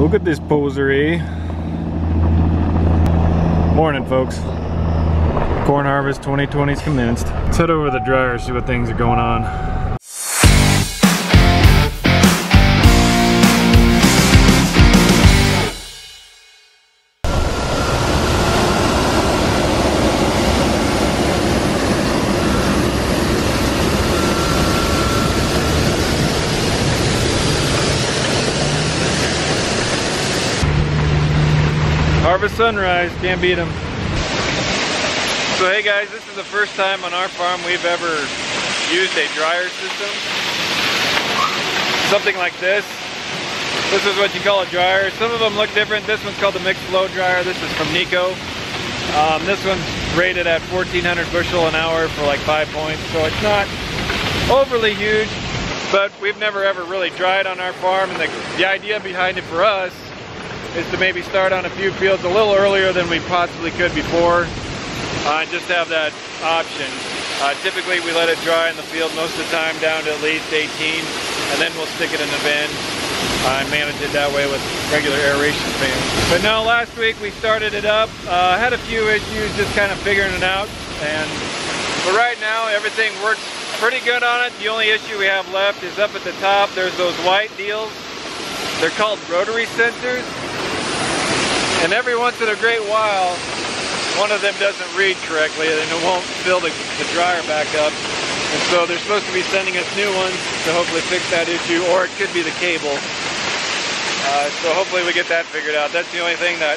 Look at this posery. Morning, folks. Corn harvest 2020's commenced. Let's head over to the dryer, see what things are going on. Harvest Sunrise, can't beat them. So hey guys, this is the first time on our farm we've ever used a dryer system. Something like this. This is what you call a dryer. Some of them look different. This one's called the mixed flow dryer. This is from NECO. Um, this one's rated at 1400 bushel an hour for like five points. So it's not overly huge, but we've never ever really dried on our farm. And the, the idea behind it for us is to maybe start on a few fields a little earlier than we possibly could before uh, and just have that option. Uh, typically we let it dry in the field most of the time down to at least 18 and then we'll stick it in the bin uh, and manage it that way with regular aeration fans. But now last week we started it up, uh, had a few issues just kind of figuring it out and but right now everything works pretty good on it. The only issue we have left is up at the top there's those white deals. They're called rotary sensors and every once in a great while, one of them doesn't read correctly and it won't fill the, the dryer back up. And so they're supposed to be sending us new ones to hopefully fix that issue, or it could be the cable. Uh, so hopefully we get that figured out. That's the only thing that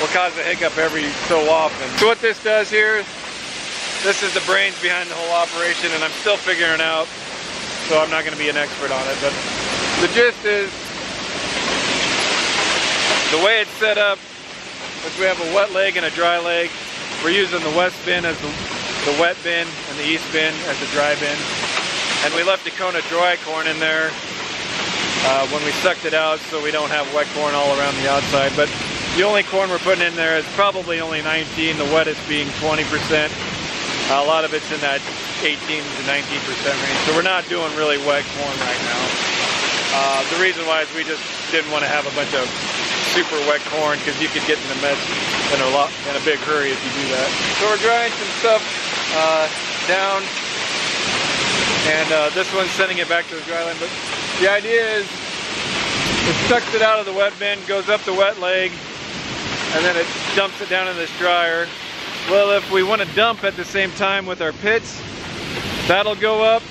will cause a hiccup every so often. So what this does here, this is the brains behind the whole operation and I'm still figuring out, so I'm not going to be an expert on it. But the gist is, the way it's set up is we have a wet leg and a dry leg. We're using the west bin as the, the wet bin and the east bin as the dry bin. And we left Dakota dry corn in there uh, when we sucked it out so we don't have wet corn all around the outside. But the only corn we're putting in there is probably only 19, the wettest being 20%. Uh, a lot of it's in that 18 to 19% range. So we're not doing really wet corn right now. Uh, the reason why is we just didn't want to have a bunch of super wet corn because you could get in a mess in a lot in a big hurry if you do that. So we're drying some stuff uh, down, and uh, this one's sending it back to the dry line. But the idea is it sucks it out of the wet bin, goes up the wet leg, and then it dumps it down in this dryer. Well, if we want to dump at the same time with our pits, that'll go up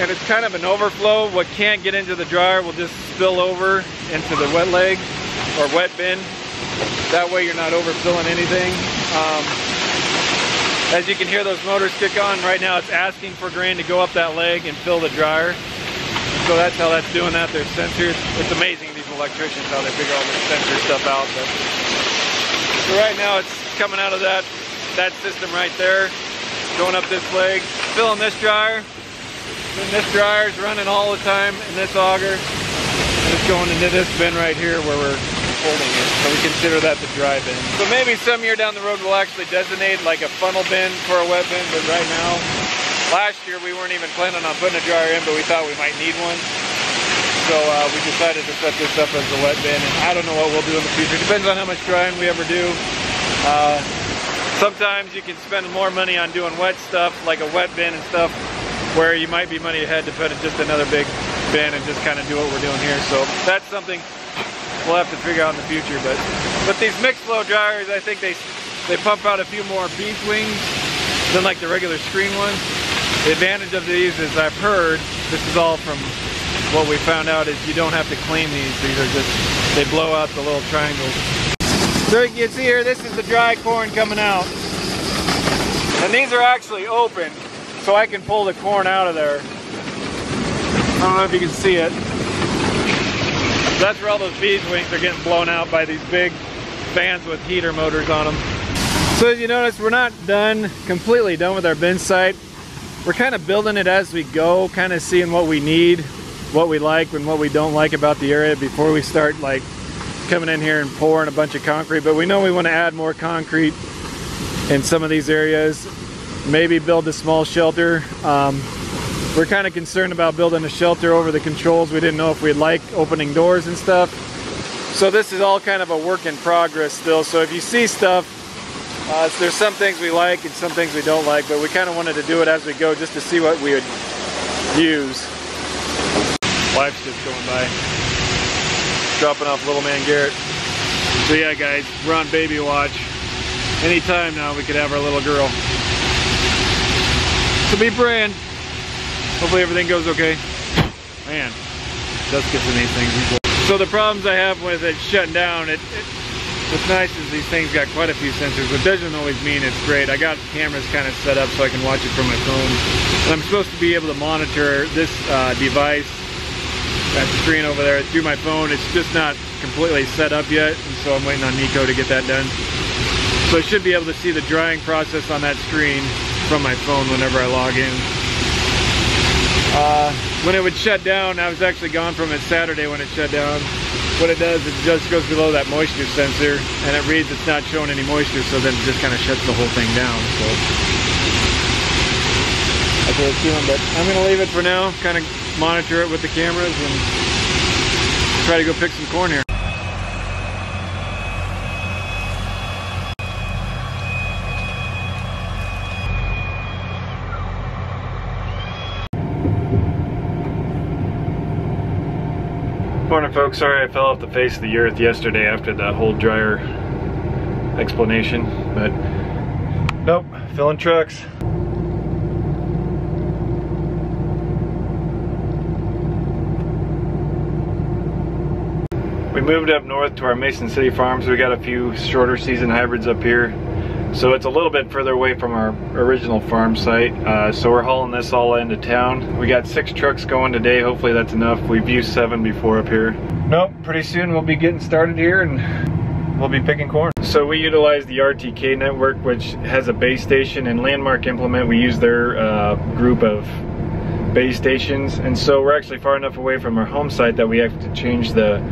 and it's kind of an overflow. What can't get into the dryer will just spill over into the wet leg or wet bin. That way you're not overfilling anything. Um, as you can hear those motors kick on, right now it's asking for grain to go up that leg and fill the dryer. So that's how that's doing that. There's sensors. It's amazing these electricians how they figure all this sensor stuff out. But, so right now it's coming out of that that system right there, going up this leg, filling this dryer. And this dryer is running all the time in this auger. And it's going into this bin right here where we're holding it. So we consider that the dry bin. So maybe some year down the road we'll actually designate like a funnel bin for a wet bin, but right now, last year we weren't even planning on putting a dryer in, but we thought we might need one. So uh, we decided to set this up as a wet bin, and I don't know what we'll do in the future. Depends on how much drying we ever do. Uh, sometimes you can spend more money on doing wet stuff, like a wet bin and stuff, where you might be money ahead to put in just another big bin and just kind of do what we're doing here. So that's something we'll have to figure out in the future. But but these mixed flow dryers, I think they they pump out a few more bees wings than like the regular screen ones. The advantage of these is I've heard, this is all from what we found out is you don't have to clean these. These are just, they blow out the little triangles. So you can see here, this is the dry corn coming out. And these are actually open, so I can pull the corn out of there. I don't know if you can see it. That's where all those bees wings are getting blown out by these big fans with heater motors on them. So as you notice, we're not done, completely done with our bin site. We're kind of building it as we go, kind of seeing what we need, what we like and what we don't like about the area before we start like coming in here and pouring a bunch of concrete. But we know we want to add more concrete in some of these areas. Maybe build a small shelter. Um, we're kind of concerned about building a shelter over the controls. We didn't know if we'd like opening doors and stuff. So this is all kind of a work in progress still. So if you see stuff, uh, so there's some things we like and some things we don't like, but we kind of wanted to do it as we go just to see what we would use. Wife's just going by, dropping off little man Garrett. So yeah guys, we're on baby watch. Anytime now we could have our little girl. So be praying. Hopefully everything goes okay. Man, dust gets in these things. So the problems I have with it shutting down, it, it What's nice is these things got quite a few sensors, but doesn't always mean it's great. I got cameras kind of set up so I can watch it from my phone. And I'm supposed to be able to monitor this uh, device, that screen over there, through my phone. It's just not completely set up yet, and so I'm waiting on NECO to get that done. So I should be able to see the drying process on that screen from my phone whenever I log in. Uh, when it would shut down, I was actually gone from it Saturday when it shut down. What it does is it just goes below that moisture sensor and it reads it's not showing any moisture so then it just kind of shuts the whole thing down so. That's what it's doing but I'm gonna leave it for now kind of monitor it with the cameras and try to go pick some corn here Morning folks, sorry I fell off the face of the earth yesterday after that whole dryer explanation, but nope, filling trucks. We moved up north to our Mason City farms. We got a few shorter season hybrids up here. So it's a little bit further away from our original farm site. Uh, so we're hauling this all into town. We got six trucks going today. Hopefully that's enough. We've used seven before up here. Nope, pretty soon we'll be getting started here and we'll be picking corn. So we utilize the RTK network, which has a base station and Landmark Implement. We use their uh, group of base stations. And so we're actually far enough away from our home site that we have to change the,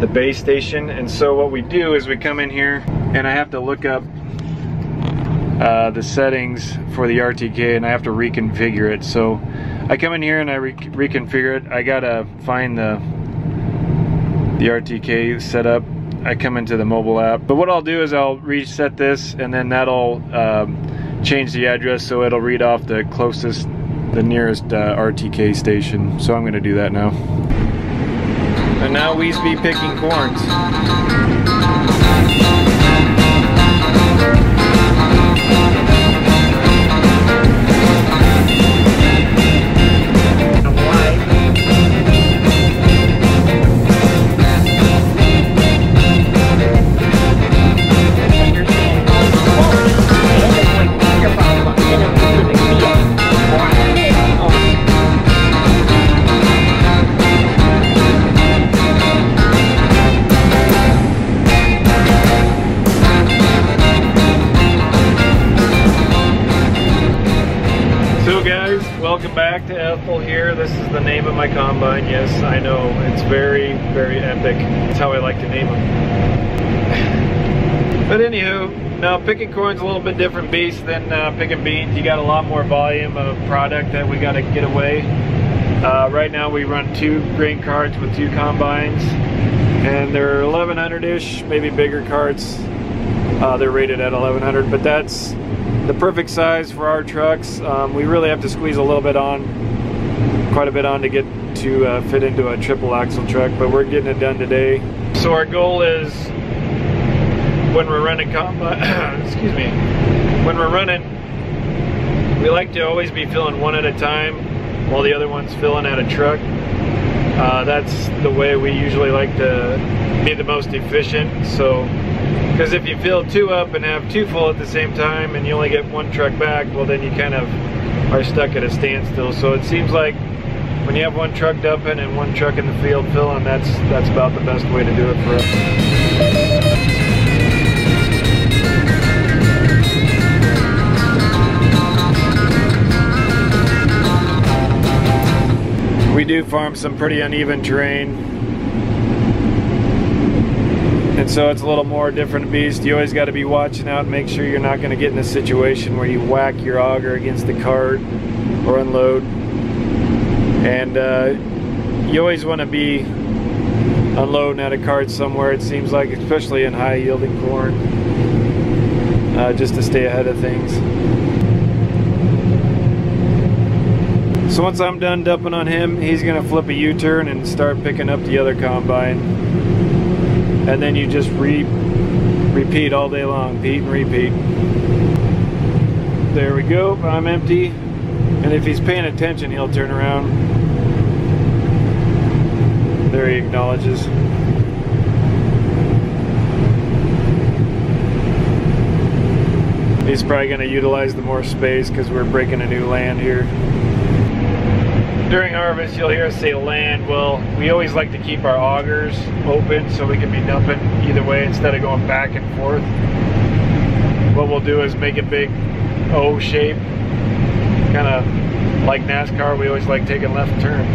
the base station. And so what we do is we come in here and I have to look up uh, the settings for the RTK and I have to reconfigure it. So I come in here and I re reconfigure it. I gotta find the the RTK setup. I come into the mobile app. But what I'll do is I'll reset this and then that'll um, change the address so it'll read off the closest, the nearest uh, RTK station. So I'm gonna do that now. And now we be picking corns. Now picking corn's a little bit different beast than uh, picking beans. You got a lot more volume of product that we got to get away. Uh, right now we run two grain carts with two combines and they're 1100-ish, maybe bigger carts. Uh, they're rated at 1100, but that's the perfect size for our trucks. Um, we really have to squeeze a little bit on, quite a bit on to get to uh, fit into a triple axle truck, but we're getting it done today. So our goal is when we're running excuse me, when we're running, we like to always be filling one at a time while the other one's filling at a truck. Uh, that's the way we usually like to be the most efficient. So because if you fill two up and have two full at the same time and you only get one truck back, well then you kind of are stuck at a standstill. So it seems like when you have one truck dumping and one truck in the field filling, that's, that's about the best way to do it for us. Do farm some pretty uneven terrain and so it's a little more different beast. You always got to be watching out make sure you're not going to get in a situation where you whack your auger against the cart or unload. And uh, you always want to be unloading at a cart somewhere, it seems like, especially in high yielding corn, uh, just to stay ahead of things. So once I'm done dumping on him, he's gonna flip a U-turn and start picking up the other combine. And then you just re repeat all day long, repeat and repeat. There we go, I'm empty. And if he's paying attention, he'll turn around. There he acknowledges. He's probably to utilize the more space because we're breaking a new land here. During harvest, you'll hear us say land. Well, we always like to keep our augers open so we can be dumping either way instead of going back and forth. What we'll do is make a big O shape, kind of like NASCAR, we always like taking left turns.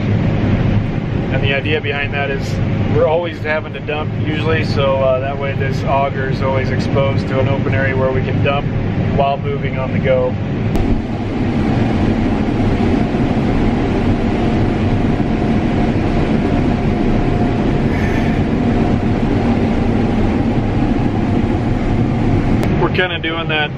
And the idea behind that is we're always having to dump usually, so uh, that way this auger is always exposed to an open area where we can dump while moving on the go. Kind of doing that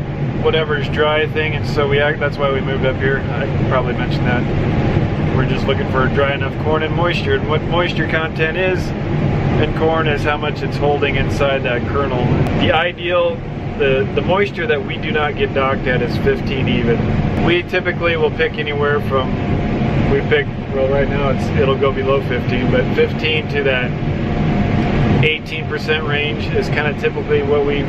whatever's dry thing, and so we act, that's why we moved up here. I probably mentioned that. We're just looking for dry enough corn and moisture, and what moisture content is in corn is how much it's holding inside that kernel. The ideal the, the moisture that we do not get docked at is 15 even. We typically will pick anywhere from, we pick, well right now it's it'll go below 15, but 15 to that 18% range is kind of typically what we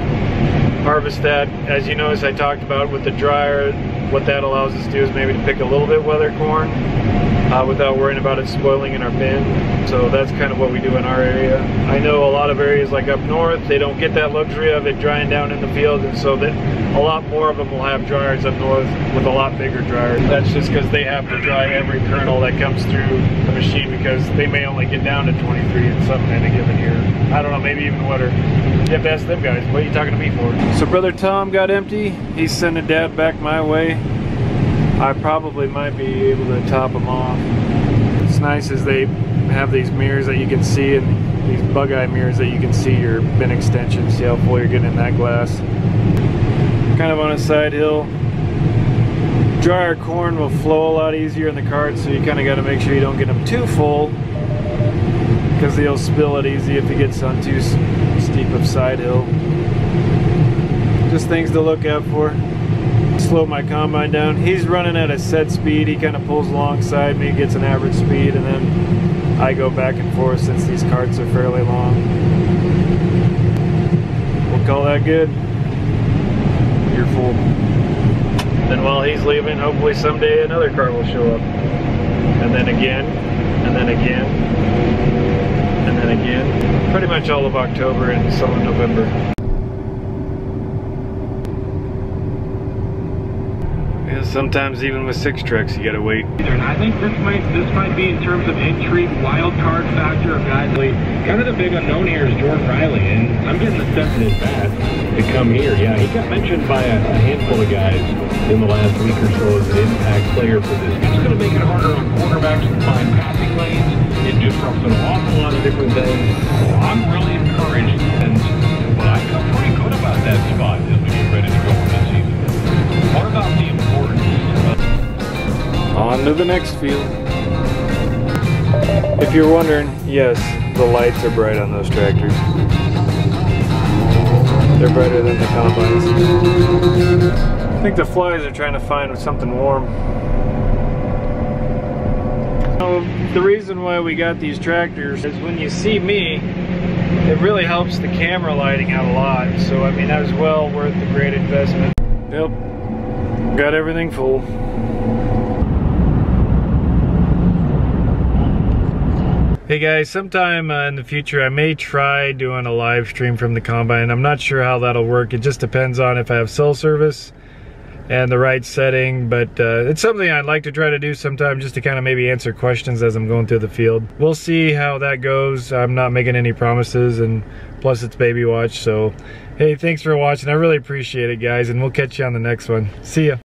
harvest that. As you notice I talked about with the dryer, what that allows us to do is maybe to pick a little bit weather corn uh, without worrying about it spoiling in our bin. So that's kind of what we do in our area. I know a lot of areas like up north, they don't get that luxury of it drying down in the field and so that a lot more of them will have dryers up north with a lot bigger dryers. That's just because they have to dry every kernel that comes through the machine because they may only get down to 23 and something in a given year. I don't know, maybe even wetter. You have to ask them guys, what are you talking to me for? So brother Tom got empty. He's sending dad back my way. I probably might be able to top them off. It's nice as they have these mirrors that you can see and these bug eye mirrors that you can see your bin extension, see how full you're getting in that glass. Kind of on a side hill. Drier corn will flow a lot easier in the cart so you kind of got to make sure you don't get them too full because they'll spill it easy if it gets on too steep of side hill. Just things to look out for slow my combine down. He's running at a set speed. He kind of pulls alongside me, gets an average speed, and then I go back and forth since these carts are fairly long. We'll call that good. You're full. Then while he's leaving, hopefully someday another cart will show up. And then again, and then again, and then again. Pretty much all of October and some of November. Sometimes even with six trucks, you gotta wait. And I think this might this might be in terms of intrigue, wild card factor of guys. Kind of the big unknown here is Jordan Riley, and I'm getting the sense in his bat to come here. Yeah, he got mentioned by a, a, handful of guys in the last week or so as an impact player for this. It's to make it harder on quarterbacks to find passing lanes. It disrupts an awful lot of different things. I'm really encouraged, and well, I feel pretty good about that spot to the next field. If you're wondering, yes, the lights are bright on those tractors. They're brighter than the combines. I think the flies are trying to find something warm. the reason why we got these tractors is when you see me, it really helps the camera lighting out a lot. So I mean, that was well worth the great investment. Yep, got everything full. Hey guys, sometime uh, in the future I may try doing a live stream from the combine. I'm not sure how that'll work. It just depends on if I have cell service and the right setting, but uh, it's something I'd like to try to do sometime just to kind of maybe answer questions as I'm going through the field. We'll see how that goes. I'm not making any promises and plus it's baby watch. So hey, thanks for watching. I really appreciate it guys and we'll catch you on the next one. See ya.